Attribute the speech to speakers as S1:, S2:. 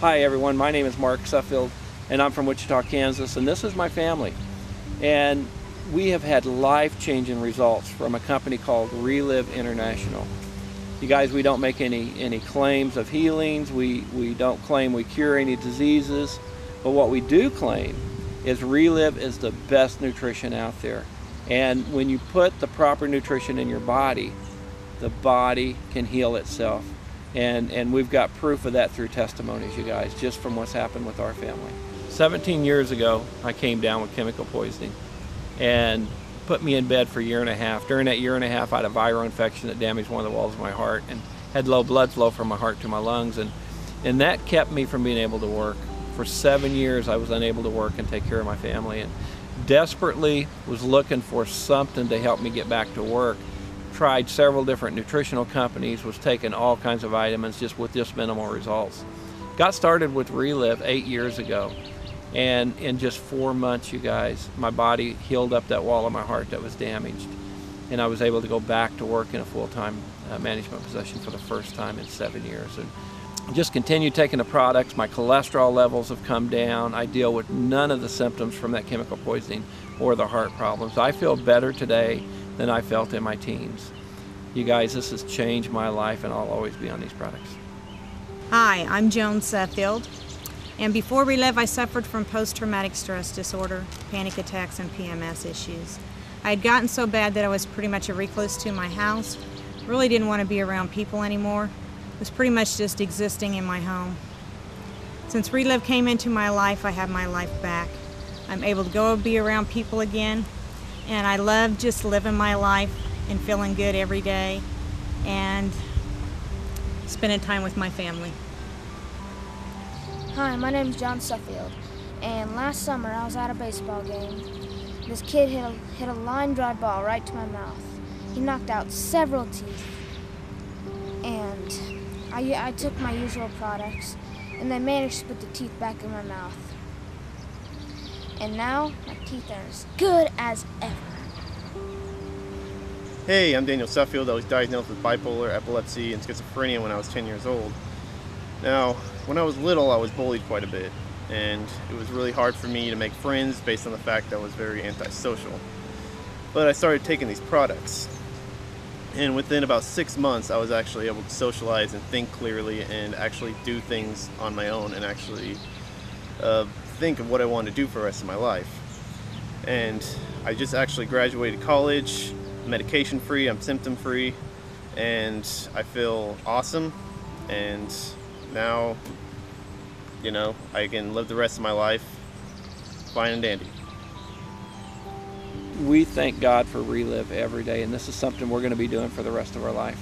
S1: Hi everyone, my name is Mark Suffield and I'm from Wichita, Kansas and this is my family. And we have had life-changing results from a company called Reliv International. You guys, we don't make any, any claims of healings, we, we don't claim we cure any diseases, but what we do claim is Reliv is the best nutrition out there. And when you put the proper nutrition in your body, the body can heal itself. And, and we've got proof of that through testimonies, you guys, just from what's happened with our family. 17 years ago, I came down with chemical poisoning and put me in bed for a year and a half. During that year and a half, I had a viral infection that damaged one of the walls of my heart and had low blood flow from my heart to my lungs. And, and that kept me from being able to work. For seven years, I was unable to work and take care of my family. And desperately was looking for something to help me get back to work tried several different nutritional companies, was taking all kinds of vitamins just with just minimal results. Got started with Reliv eight years ago. And in just four months, you guys, my body healed up that wall of my heart that was damaged. And I was able to go back to work in a full-time uh, management position for the first time in seven years. And just continue taking the products. My cholesterol levels have come down. I deal with none of the symptoms from that chemical poisoning or the heart problems. I feel better today than I felt in my teens. You guys, this has changed my life and I'll always be on these products.
S2: Hi, I'm Joan Suffield. And before Reliv, I suffered from post-traumatic stress disorder, panic attacks, and PMS issues. I had gotten so bad that I was pretty much a recluse to my house. Really didn't want to be around people anymore. Was pretty much just existing in my home. Since Reliv came into my life, I have my life back. I'm able to go be around people again, and I love just living my life and feeling good every day and spending time with my family.
S3: Hi, my name is John Suffield, and last summer I was at a baseball game. This kid hit a, hit a line drive ball right to my mouth. He knocked out several teeth, and I, I took my usual products, and they managed to put the teeth back in my mouth. And now my teeth are as good as ever.
S4: Hey, I'm Daniel Suffield. I was diagnosed with bipolar, epilepsy, and schizophrenia when I was 10 years old. Now, when I was little, I was bullied quite a bit, and it was really hard for me to make friends based on the fact that I was very antisocial. But I started taking these products, and within about six months, I was actually able to socialize and think clearly and actually do things on my own and actually uh, think of what I wanted to do for the rest of my life. And I just actually graduated college, medication free, I'm symptom free, and I feel awesome. And now, you know, I can live the rest of my life fine and dandy.
S1: We thank God for Reliv every day, and this is something we're going to be doing for the rest of our life.